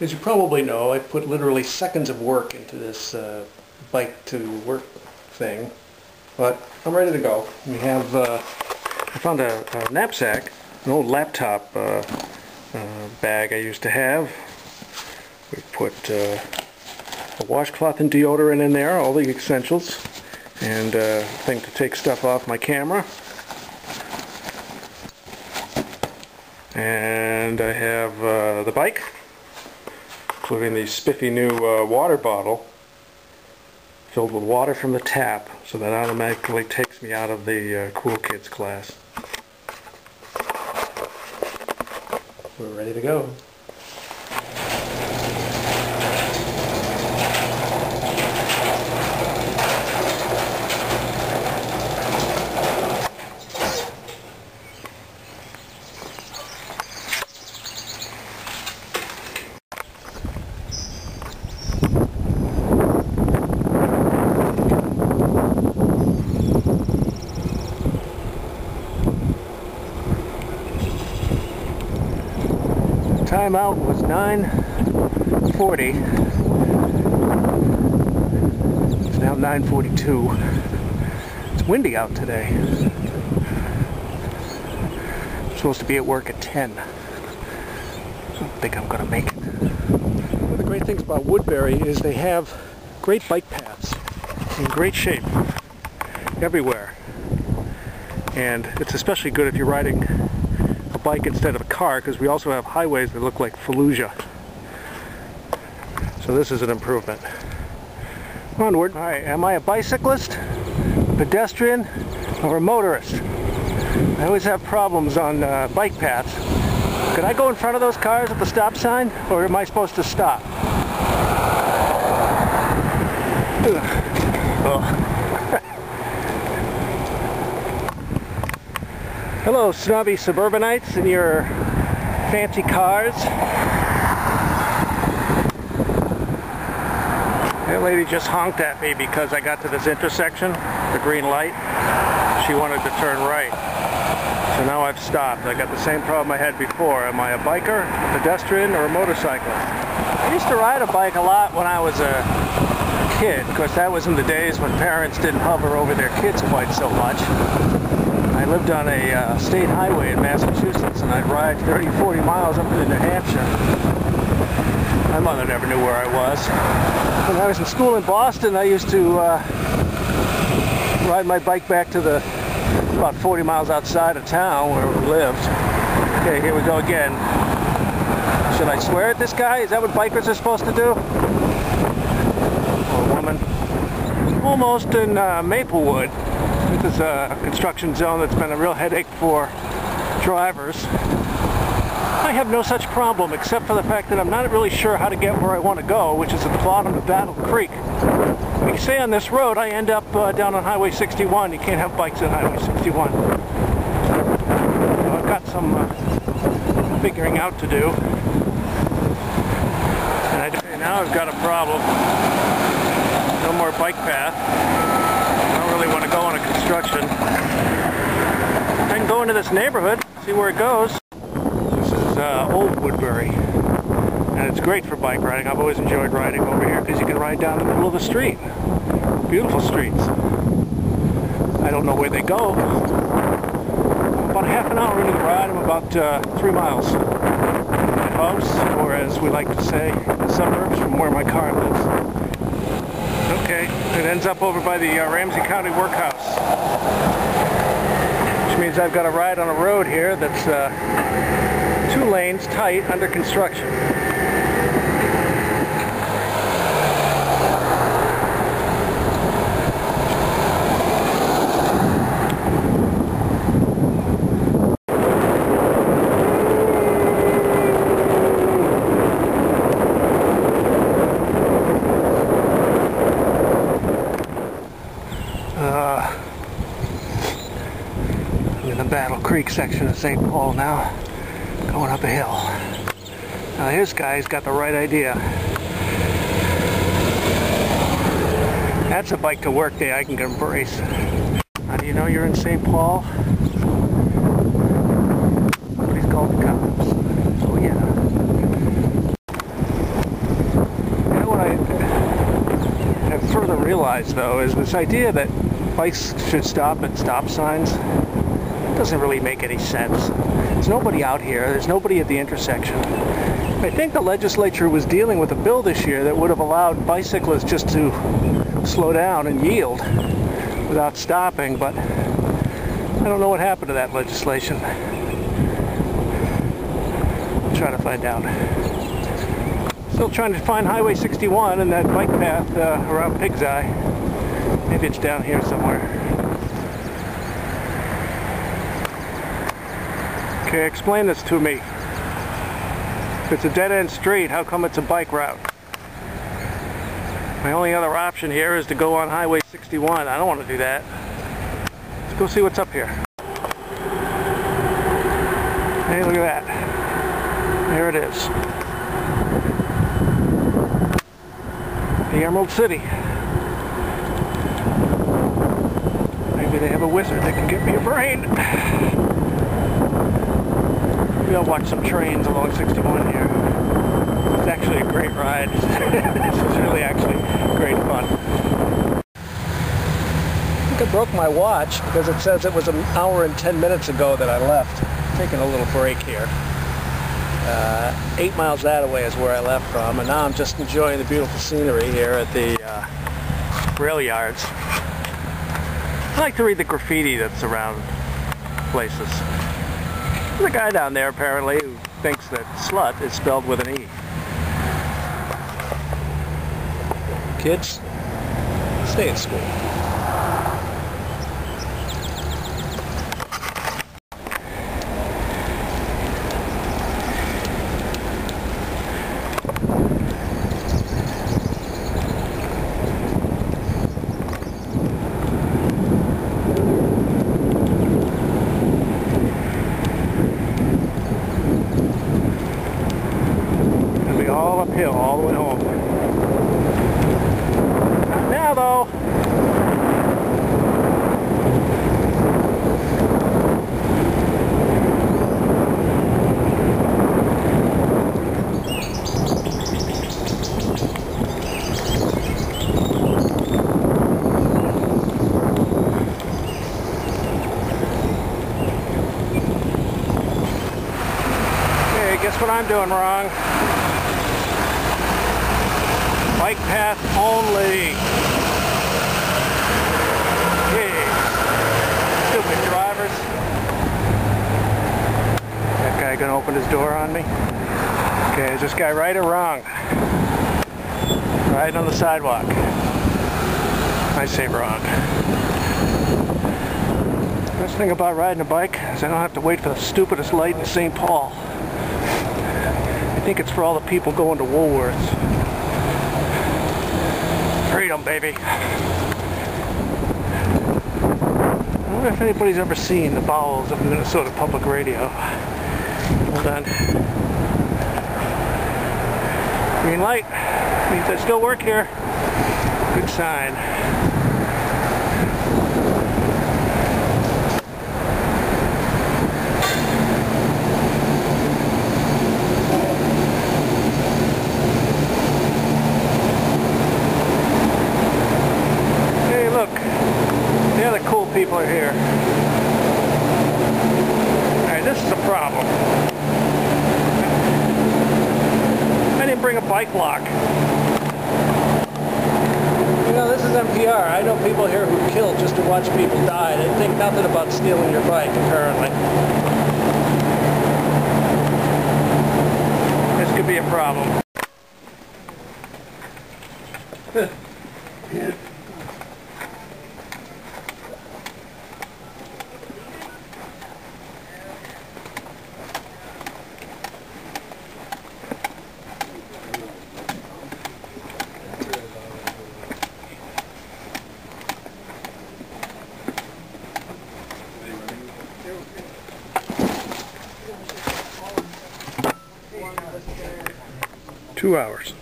As you probably know, I put literally seconds of work into this uh, bike to work thing, but I'm ready to go. We have, uh, I found a, a, knapsack, an old laptop uh, uh bag I used to have. We put uh, a washcloth and deodorant in there, all the essentials, and a uh, thing to take stuff off my camera. And I have the bike including the spiffy new uh, water bottle filled with water from the tap so that automatically takes me out of the uh, cool kids class. We're ready to go. Timeout was 9.40. It's now 9.42. It's windy out today. I'm supposed to be at work at 10. I don't think I'm going to make it. One of the great things about Woodbury is they have great bike paths in great shape everywhere. And it's especially good if you're riding a bike instead of a car because we also have highways that look like Fallujah. So this is an improvement. Onward. All right, am I a bicyclist, a pedestrian, or a motorist? I always have problems on uh, bike paths. Can I go in front of those cars at the stop sign, or am I supposed to stop? Hello, snobby suburbanites in your fancy cars. That lady just honked at me because I got to this intersection, the green light. She wanted to turn right. So now I've stopped. I got the same problem I had before. Am I a biker, a pedestrian, or a motorcyclist? I used to ride a bike a lot when I was a kid. Of course, that was in the days when parents didn't hover over their kids quite so much. I lived on a uh, state highway in Massachusetts and I'd ride 30, 40 miles up into New Hampshire. My mother never knew where I was. When I was in school in Boston, I used to uh, ride my bike back to the about 40 miles outside of town where we lived. Okay, here we go again. Should I swear at this guy? Is that what bikers are supposed to do? Or woman. Almost in uh, Maplewood. This is a construction zone that's been a real headache for drivers. I have no such problem except for the fact that I'm not really sure how to get where I want to go, which is at the bottom of Battle Creek. You stay on this road, I end up uh, down on Highway 61. You can't have bikes on Highway 61. So I've got some uh, figuring out to do. And I, now I've got a problem. No more bike path I don't really want to go on a construction. I can go into this neighborhood, see where it goes. This is uh, Old Woodbury, and it's great for bike riding. I've always enjoyed riding over here because you can ride down the middle of the street. Beautiful streets. I don't know where they go. About half an hour into the ride, I'm about uh, three miles from my house, or as we like to say, the suburbs from where my car lives. Okay, it ends up over by the uh, Ramsey County Workhouse. Which means I've got to ride on a road here that's uh, two lanes tight under construction. Creek section of St. Paul now, going up a hill. Now this guy's got the right idea. That's a bike to work day I can embrace. Now, do you know you're in St. Paul? Somebody's called the cops. Oh yeah. You know what I have further realized though is this idea that bikes should stop at stop signs doesn't really make any sense. There's nobody out here. There's nobody at the intersection. I think the legislature was dealing with a bill this year that would have allowed bicyclists just to slow down and yield without stopping, but I don't know what happened to that legislation. I'll try to find out. Still trying to find Highway 61 and that bike path uh, around Pig's Eye. Maybe it's down here somewhere. Okay, explain this to me. If it's a dead-end street, how come it's a bike route? My only other option here is to go on Highway 61. I don't want to do that. Let's go see what's up here. Hey, look at that. There it is. The Emerald City. Maybe they have a wizard that can get me a brain. Maybe I'll watch some trains along 61 here. It's actually a great ride. this is really actually great fun. I think I broke my watch because it says it was an hour and 10 minutes ago that I left. Taking a little break here. Uh, eight miles that away is where I left from, and now I'm just enjoying the beautiful scenery here at the uh, rail yards. I like to read the graffiti that's around places. There's a guy down there apparently who thinks that slut is spelled with an E. Kids, stay in school. All the way home. Not now though. Guess what I'm doing wrong? Bike path only. Okay. Stupid drivers. That guy gonna open his door on me? Okay, is this guy right or wrong? Right on the sidewalk. I say wrong. Best thing about riding a bike is I don't have to wait for the stupidest light in St. Paul. I think it's for all the people going to Woolworths. Freedom, baby. I wonder if anybody's ever seen the bowels of Minnesota Public Radio. Hold on. Green light. Means I still work here. Good sign. Hey, look. The other cool people are here. Alright, this is a problem. I didn't bring a bike lock. You know, this is MPR. I know people here who kill just to watch people die. They think nothing about stealing your bike, apparently. This could be a problem. Two hours.